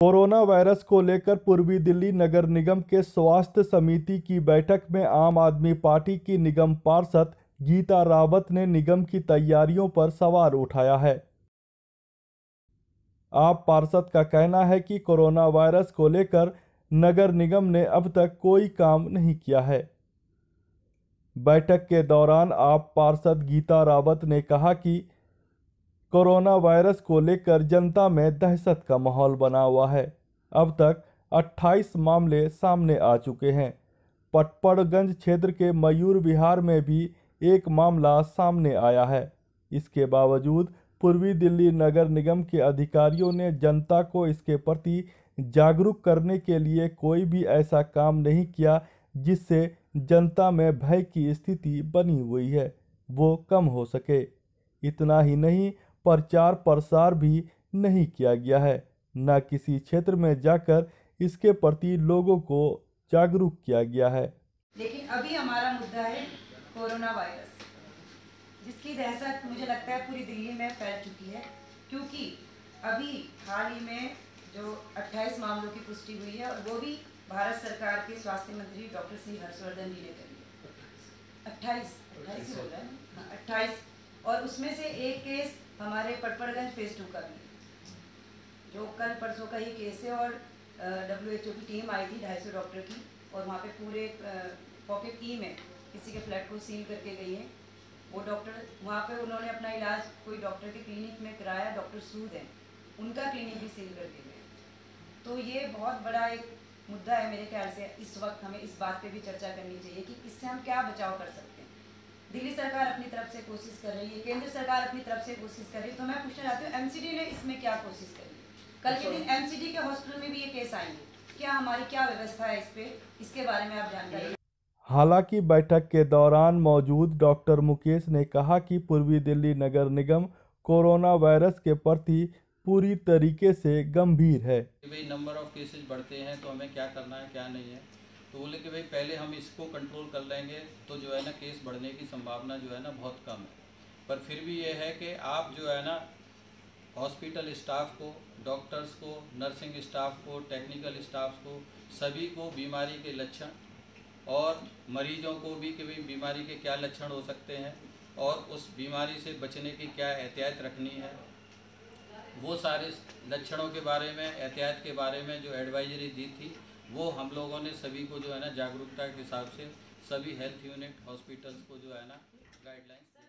Corona virus को लेकर पूर्वी दिल्ली नगर निगम के स्वास्थ्य समिति की बैठक में आम आदमी पार्टी की निगम पार्षद गीता रावत ने निगम की तैयारियों पर सवाल उठाया है। आप पार्षद का कहना है कि कोरोना वायरस को लेकर नगर निगम ने अब तक कोई काम नहीं किया है। बैठक के दौरान आप पार्षद गीता रावत ने कहा कि कोरोना वायरस को लेकर जनता में दहशत का माहौल बना हुआ है। अब तक 28 मामले सामने आ चुके हैं। पटपड़गंज क्षेत्र के मयूर विहार में भी एक मामला सामने आया है। इसके बावजूद पूर्वी दिल्ली नगर निगम के अधिकारियों ने जनता को इसके प्रति जागरूक करने के लिए कोई भी ऐसा काम नहीं किया, जिससे जनता में भय की स्थिति बनी हुई है। वो कम हो सके। इतना ही नहीं प्रचार प्रसार भी नहीं किया गया है। न किसी क्षेत्र में जाकर इसके प्रति लोगों को जागरूक किया गया है। लेकिन अभी हमारा मुद्दा है कोरोना वायरस। जिसकी दहशत मुझे लगता है पूरी दिल्ली में फैल चुकी है, क्योंकि अभी हाल ही में जो 28 मामलों की पुष्टि हुई है और वो भी भारत सरकार के स्वास्थ्य मंत्री डॉक्टर सी हर्षवर्धन जी ने करी है। अट्ठाईस? अट्ठाईस हाँ अट्ठाईस और उसमें से एक केस हमारे पटपड़गंज फ़ेज़ टू का भी जो कल परसों का ही केस है और डब्ल्यू एच ओ की टीम आई थी ढाई सौ डॉक्टर की और वहाँ पे पूरे पॉकेट ई में किसी के फ्लैट को सील करके गई है। वो डॉक्टर वहाँ पे उन्होंने अपना इलाज कोई डॉक्टर के क्लिनिक में कराया डॉक्टर सूद हैं, उनका क्लिनिक भी सील करके गए। तो ये बहुत बड़ा एक मुद्दा है मेरे ख्याल से, इस वक्त हमें इस बात पे भी चर्चा करनी चाहिए कि इससे हम क्या बचाव कर सकते हैं। दिल्ली सरकार अपनी तरफ़ से कोशिश कर रही है केंद्र सरकार अपनी तरफ़ से कोशिश कर रही है। तो मैं पूछना चाहती हूँ एमसीडी ने इसमें क्या कोशिश करी? कल के दिन एमसीडी के हॉस्पिटल में भी ये केस आएँगे। क्या हमारी क्या व्यवस्था है इस पे? इसके बारे में आप जानकारी हालाँकि बैठक के दौरान मौजूद डॉक्टर मुकेश ने कहा कि पूर्वी दिल्ली नगर निगम कोरोना वायरस के प्रति पूरी तरीके से गंभीर है। नंबर ऑफ़ केसेस बढ़ते हैं तो हमें क्या करना है क्या नहीं है? तो बोले कि भाई, पहले हम इसको कंट्रोल कर लेंगे तो जो है ना केस बढ़ने की संभावना जो है ना बहुत कम है। पर फिर भी ये है कि आप जो है ना हॉस्पिटल स्टाफ को डॉक्टर्स को नर्सिंग स्टाफ को टेक्निकल स्टाफ को, सभी को बीमारी के लक्षण और मरीजों को भी कि भाई, बीमारी के क्या लक्षण हो सकते हैं और उस बीमारी से बचने की क्या एहतियात रखनी है, वो सारे लक्षणों के बारे में, एहतियात के बारे में जो एडवाइजरी दी थी वो हम लोगों ने सभी को जो है ना जागरूकता के हिसाब से सभी हेल्थ यूनिट हॉस्पिटल्स को जो है ना गाइडलाइंस